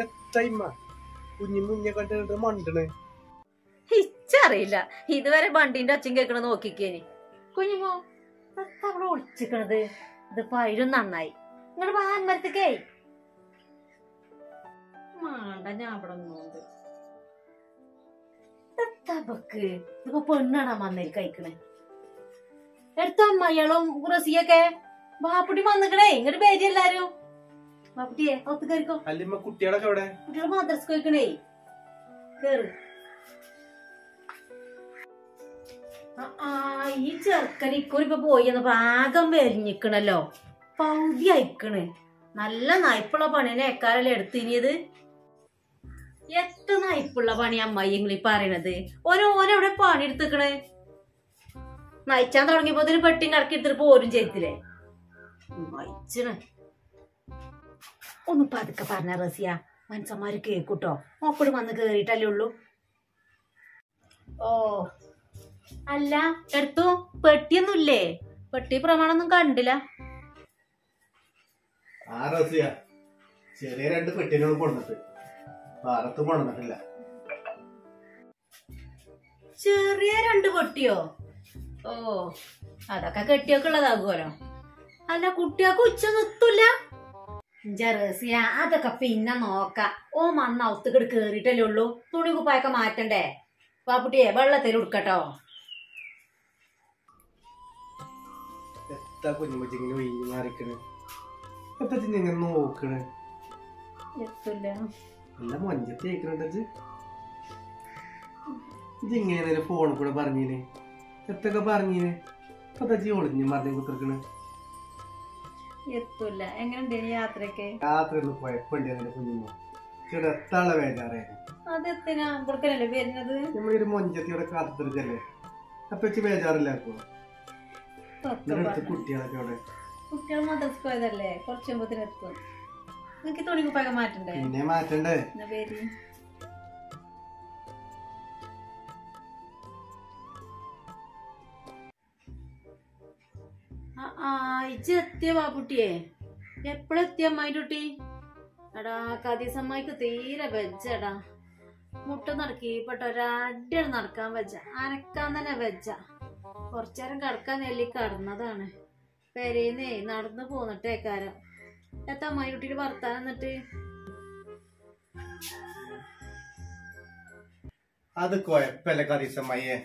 എത്തൈമ്മ കുഞ്ഞു ഇതുവരെ വണ്ടിന്റെ അച്ഛൻ കേൾക്കണ നോക്കിക്കേനി. കുഞ്ഞുമോ ഒളിച്ചിക്കണത്? ഇത് പൈരും നന്നായി. നിങ്ങളുടെ വാഹൻ മരത്തേക്കേ മാണ്ട ഞാൻ അവിടെ നോണ്ട് തബക്ക് ഇതിപ്പോ പെണ്ണാണാ വന്നേരി കഴിക്കണേ? എടുത്ത റസിയൊക്കെ ബാപ്പുട്ടി വന്നിക്കണേ ഇങ്ങോട്ട് പേര് എല്ലാരും. ബാപ്പുട്ടിയെ ഒത്തു കയറിക്കോ. അല്ലിമ്മ കുട്ടികളൊക്കെ എവിടെ? കുട്ടികൾ മദ്രസ് കഴിക്കണേ കേറ്. ആ, ഈ ചെറുക്കൻ ഇപ്പൊ പോയി എന്ന് പാകം വരിഞ്ഞിക്കണല്ലോ പൗതി അയക്കണ്. നല്ല നയപ്പുള്ള പണിനെ എക്കാരല്ലേ എടുത്തിനിയത് എത്ര നയപ്പുള്ള പണി അമ്മായി ഇങ്ങളീ പറയണത്? ഓരോ ഓരോ പണി എടുത്തേക്കണ് നയിച്ചാൻ തുടങ്ങിയപ്പോ ഇതിന് പെട്ടി കറക്കി എടുത്തിട്ട് പോരും ചെയ്തില്ലേ? നയിച്ചണ്. ഒന്ന് പതുക്കെ പറഞ്ഞ റസിയ. മനുഷ്യന്മാര് കേക്കൂട്ടോ. ഓപ്പടി വന്ന് കേറിയിട്ടല്ലേ ഉള്ളൂ. ഓ. അല്ല എടുത്തു. പെട്ടിയൊന്നുമില്ലേ? പെട്ടി പ്രമാണൊന്നും കണ്ടില്ല. ആ റസിയ ചെറിയ രണ്ട് പെട്ടിനോട് കൊണ്ടിട്ട് പാറത്തും കൊണ്ടിട്ടില്ല ചെറിയ രണ്ട് പൊട്ടിയോ? ഓ അതൊക്കെ കെട്ടിയൊക്കെ ഉള്ളതാകുമല്ലോ. അല്ല കുട്ടികൾക്ക് ഉച്ച നിർത്തൂല? ജറസിയ അതൊക്കെ പിന്നെ നോക്ക. ഓ മന്ന ഔത്തുകട് കേറിട്ടല്ലേ ഉള്ളൂ. തുണി കുപ്പായൊക്കെ മാറ്റണ്ടേ? പാപ്പുട്ടിയെ വെള്ളത്തിൽ ഉടുക്കട്ടോ. എത്താ കുഞ്ഞുമ്മച്ചിങ്ങനെ ഒഴിഞ്ഞു മാറിക്കണ്. എത്താ എങ്ങനെ നോക്കണ്? നല്ല മഞ്ചത്തി ഇജ്ജ്. ഇങ്ങനെ ഫോണിൽ കൂടെ പറഞ്ഞീനെ. എത്തൊക്കെ പറഞ്ഞീനെ? ഇപ്പൊ തച്ചി ഒളിഞ്ഞു മറിഞ്ഞു കുത്തിർക്കണ് എത്തൂല എങ്ങനെയുണ്ട് യാത്രയൊക്കെ? യാത്രയൊന്നും കുഴപ്പമുണ്ട് കുഞ്ഞുമ്മ. ചേട്ടാ എത്താനുള്ള വേണ്ടാറായിരുന്നു അതെത്തിനാ ഇവിടക്കല്ലേ വരുന്നത്? നമ്മളൊരു മൊഞ്ചത്തിയോടെ കാത്തിരിക്കല്ലേ? അപ്പൊ വെച്ച് ബേജാറില്ലാക്കോ കുട്ടികളൊക്കെ അവിടെ കുട്ടികൾ മദ്രസ് പോയതല്ലേ? കുറച്ച് മുമ്പത്തിന് എത്തും. നിനക്ക് തുണി കുപ്പായൊക്കെ മാറ്റണ്ടേ? പിന്നെ മാറ്റണ്ടേ? എന്നാ പേര്? ആ, ഇജ്ജ് എത്തിയ ബാബുട്ടിയെ എപ്പോഴെത്തിയ അമ്മായി കുട്ടി? എടാ കദീസ് അമ്മായിക്ക് തീരെ വെജ്ജടാ. മുട്ട നടക്കി പെട്ട ഒരടിയാണ് നടക്കാൻ വെച്ച അനക്കാൻ തന്നെ വെച്ച കുറച്ചേരം കടക്കാൻ നെല്ലി കടന്നതാണ്. പെരേന്നേ നടന്നു പോന്നിട്ടേക്കാരം. എത്താ അമ്മായി കുട്ടിയുടെ വർത്താനം എന്നിട്ട്? അത് കൊഴപ്പല്ല കതീസമ്മയ്യേ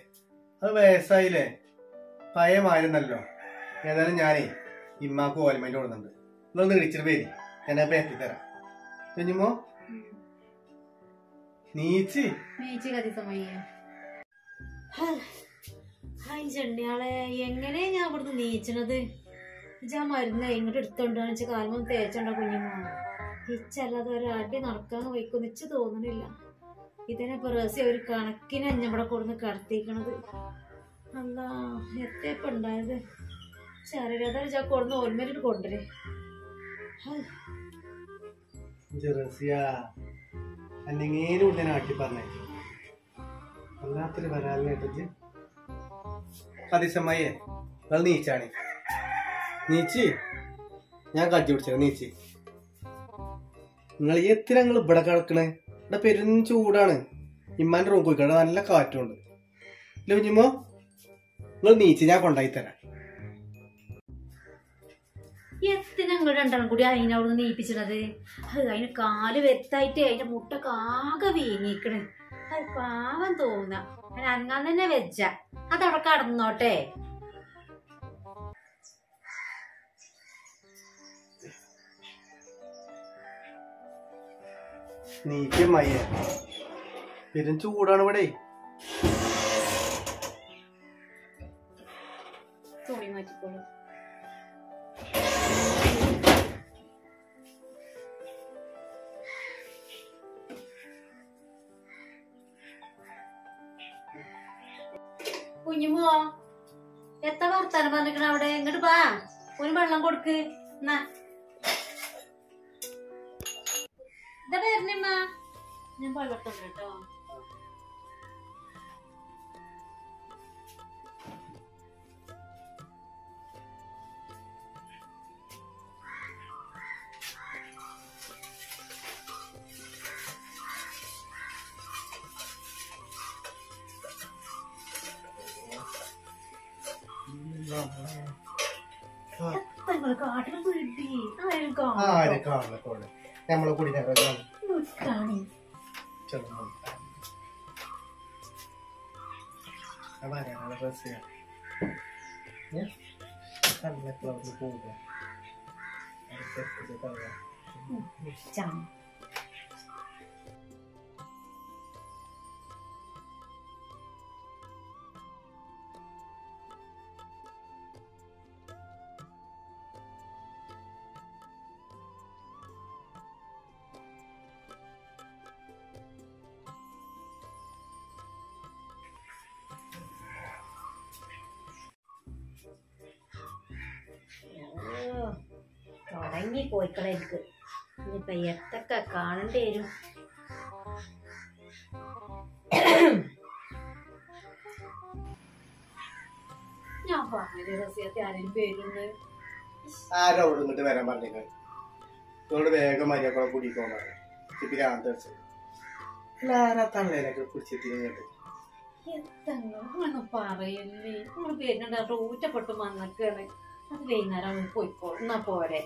അത് വയസ്സായില്ലേ? പഴയ മാരുന്നല്ലോ ഏതായാലും ഞാനേ ഇമ്മാക്ക് ഓലമൈൻഡ് കൊടുക്കുന്നുണ്ട്. നിങ്ങളൊന്ന് ഇടിച്ചിട്ട് പേര് ഞാൻ അപ്പൊ എത്തിത്തരാം കഴിഞ്ഞുമോ നീച്ച്. നീച്ച് കഥിസമയ്യ ഹായ് ചെണ്ണിയാളെ എങ്ങനെ ഞാൻ ഇവിടുന്ന് നീച്ചണത്? ഇജാ മരുന്ന് ഇങ്ങോട്ട് എടുത്തോണ്ടാന്ന് വെച്ചാൽ കാലം തേച്ചണ്ട കുഞ്ഞുമോ ഇച്ചല്ലാതെ ഒരാട്ടി നടക്കാൻ വയ്ക്കുന്ന് ഇച്ച് തോന്നണില്ല. ഇതിനെ പ്രസി ഒരു കണക്കിന് അഞ്ഞവിടെ കൊടുന്ന് കടത്തിക്കണത്. അല്ല എത്തേപ്പ ഉണ്ടായത് ശരീരത ചാ കൊടുന്ന് ഓർമ്മയിലിട്ട് കൊണ്ടുവരെ അല്ലെങ്കിലും പറഞ്ഞേ. വല്ലാത്തൊരു വരാലിനേട്ടച്ച് കതീസമ്മയ്യേ നിങ്ങൾ നീച്ചാണ്. നീച്ച് ഞാൻ കജ്ജി പിടിച്ചത് നീച്ചി. നിങ്ങൾ എത്ര നിങ്ങൾ ഇവിടെ കിടക്കണേ? ഇവിടെ പെരും ചൂടാണ്. ഇമ്മാന്റെ റൂം പോയിക്കട നല്ല കാറ്റുണ്ട്. ഇല്ല കുഞ്ഞുമോ നിങ്ങൾ നീച്ചി ഞാൻ കൊണ്ടായി തരാം. എത്തിനങ്ങൾ രണ്ടാളും കൂടി അതിനെ അവിടെ നീപ്പിച്ചത് അത് അതിന് കാൽ വെത്തായിട്ട് അതിന്റെ മുട്ടൊക്കെ ആകെ വീങ്ങിക്കണ്. അത് പാവം തോന്നുക ഞാൻ അനങ്ങാൻ തന്നെ വെച്ച അതവിടെ കടന്നോട്ടെ. നീക്കും മയ്യ പെരും ചൂടാണ് ഇവിടെ. തുണി മാറ്റിക്കോളൂ. കുഞ്ഞുമോ എത്ര വർത്താനം പറഞ്ഞിരിക്കണം അവിടെ? ഇങ്ങോട്ട് പാ ഒരു വെള്ളം കൊടുക്ക്. എന്നാ. ഇതാ വരുന്നമ്മ ഞാൻ പള്ളട്ടുണ്ട് കേട്ടോ. കാട്ടിൽ വീട്ടി ആരും ആരെ കാണത്തോടെ നമ്മളെ കൂടി കാണും കാണി ചെറുപ്പം പറയാനുള്ള ഡ്രസ് കണ്ണെപ്പോൾ അവിടെ പോവുക ചാണ് പോയിക്കളെ എനിക്ക് ഇനിയിപ്പൊ എത്തൊക്കെ കാണേണ്ടി വരും. ഞാൻ പറഞ്ഞത് റസിയത്തെ ആരെങ്കിലും വരുന്നു ആരോ അവിടെ ഇങ്ങോട്ട് വരാൻ പറഞ്ഞേക്കാൻ വേഗം മര്യാദ കൂടിക്കോ പറഞ്ഞു ഇപ്പൊ രാത്രി ആരാ തള്ളേനൊക്കെ പറയല്ലേ നമ്മൾ ഊറ്റപ്പെട്ട് അത് വൈകുന്നേരം അങ്ങ് പോയിക്കോ. എന്നാ പോരെ?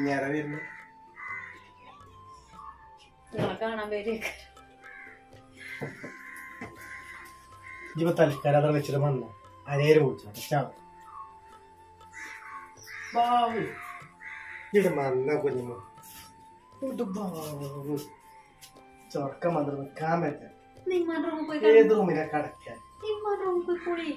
ഞെറ വരുന്നു. കാണാൻ വരേക്ക് ഇപ്പൊ തൽക്കാലം അത്ര വെച്ചിട്ട് വന്നു. അനേര് കുടിച്ചു മന്ന ബാബു. ചൊറക്കം വന്നിട്ട് നിൽക്കാൻ പറ്റാ. ഏത് റൂമിനെ കടക്കാൻ റൂമിൽ പോയി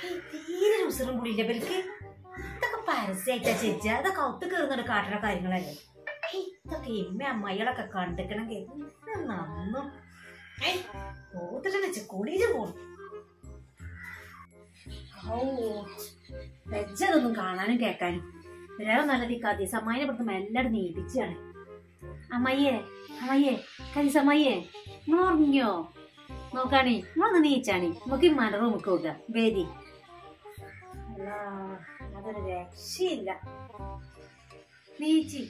ഹേയ്, തീരെ ഉസറും കൂടിയില്ല ഇവർക്ക് ഇതൊക്കെ പരസ്യമായിട്ടാ ചേച്ചി. അതൊക്കെ ഒത്തു കയറുന്നുണ്ട് കാട്ടുന്ന കാര്യങ്ങളല്ലേ? ഇതൊക്കെ എമ്മ അമ്മായികളൊക്കെ കണ്ടിക്കണമെങ്കിൽ നന്നും. പോത്തിട്ട് വെച്ച് കുളിയിൽ പോണം ഓ വെച്ചതൊന്നും കാണാനും കേൾക്കാനും. വേറെ നല്ലത് ഈ കദീസമ്മായിനെ ഇവിടുത്തെ എല്ലാവരും നീട്ടിച്ചാണ്. അമ്മയ്യേ അമ്മയ്യേ കദീസമ്മയ്യേ നിങ്ങൾ ഉറങ്ങിയോ? നോക്കാണേ നിങ്ങളൊന്ന് നീച്ചാണി. നമുക്ക് ഈ മല റൂമിൽ കൊടുക്കാം വേദി. അതൊരു രക്ഷയില്ല. നീച്ചി.